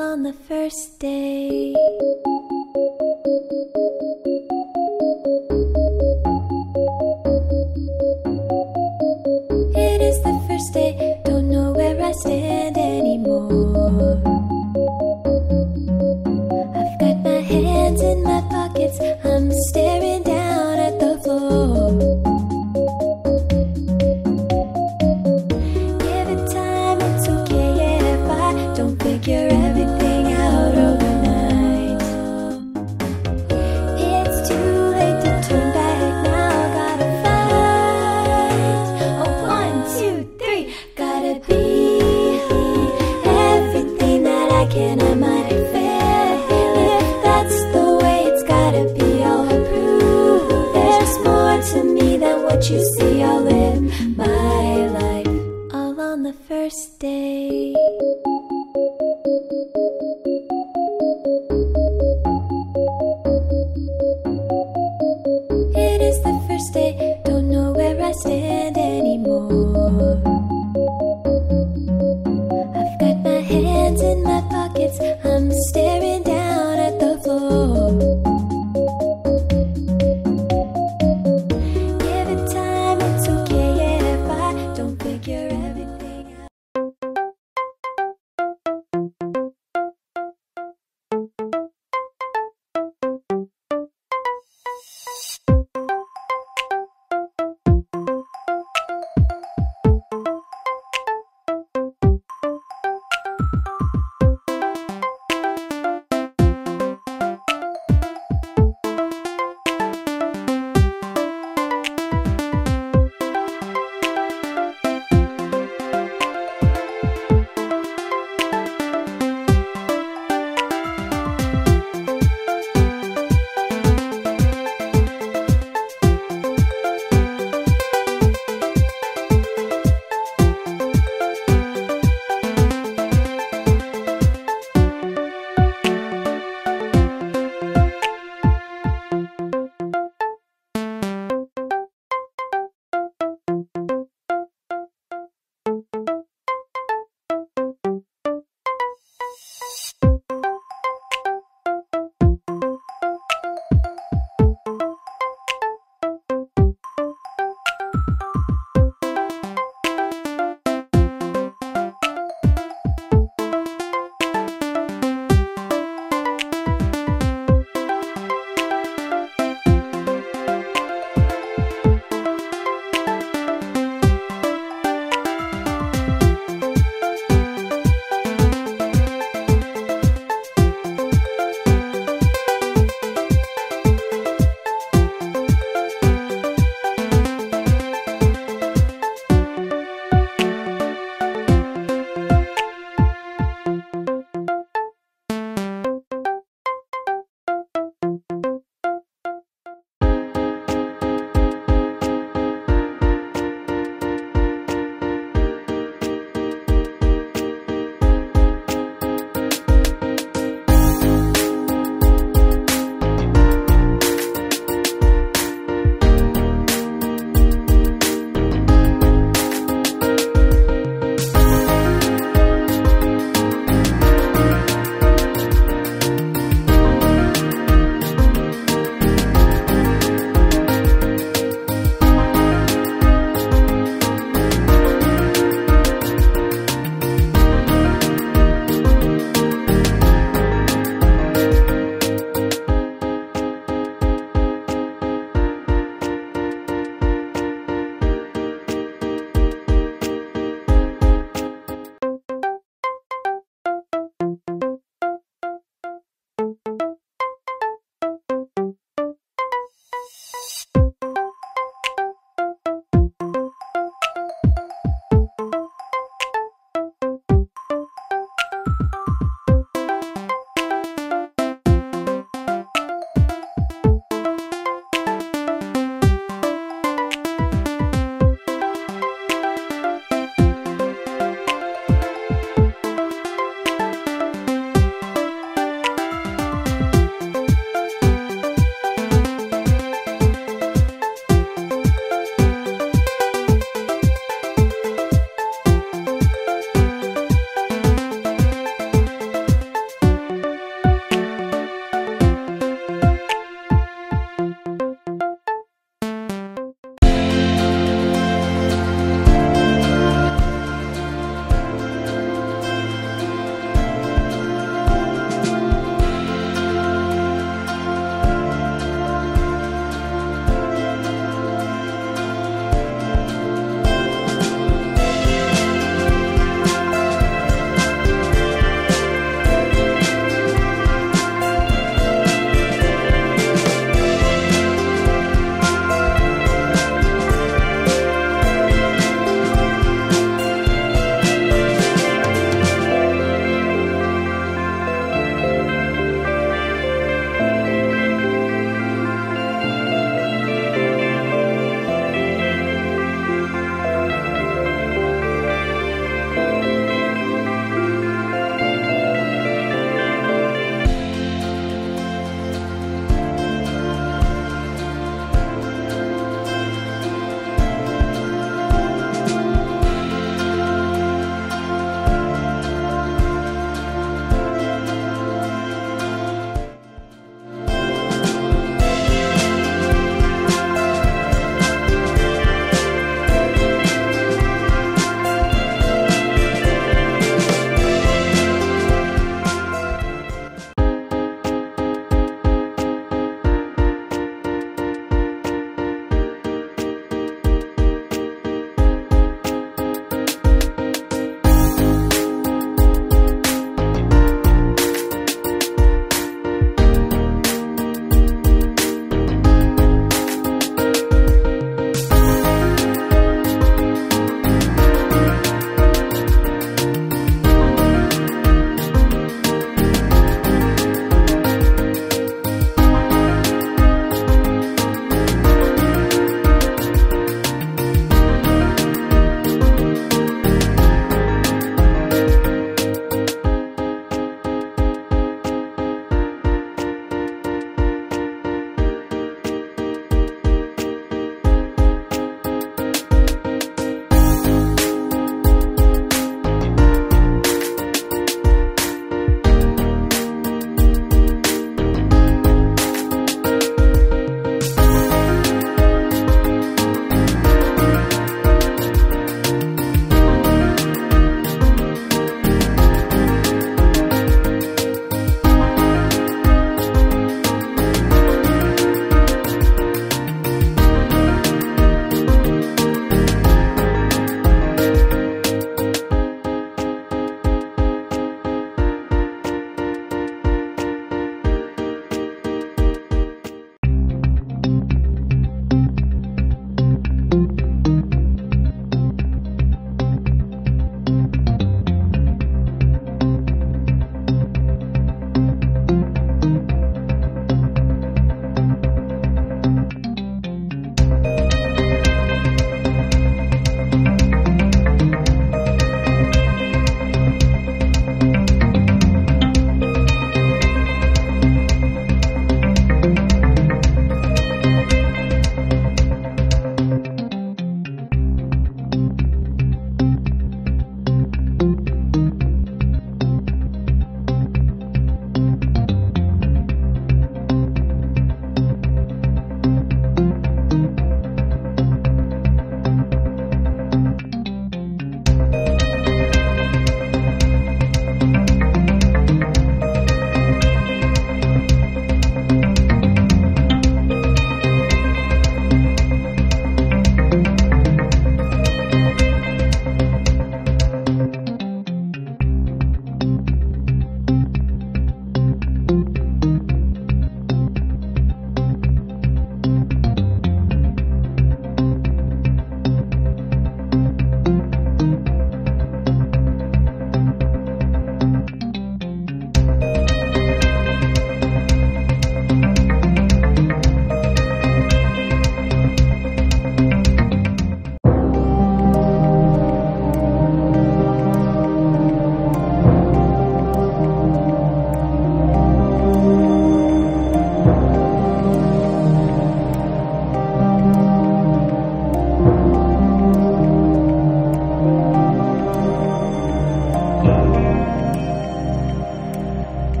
on the first day. way I live my life. All on the first day.